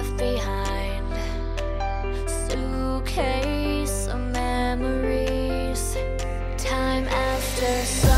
left behind. Suitcase of memories. Time after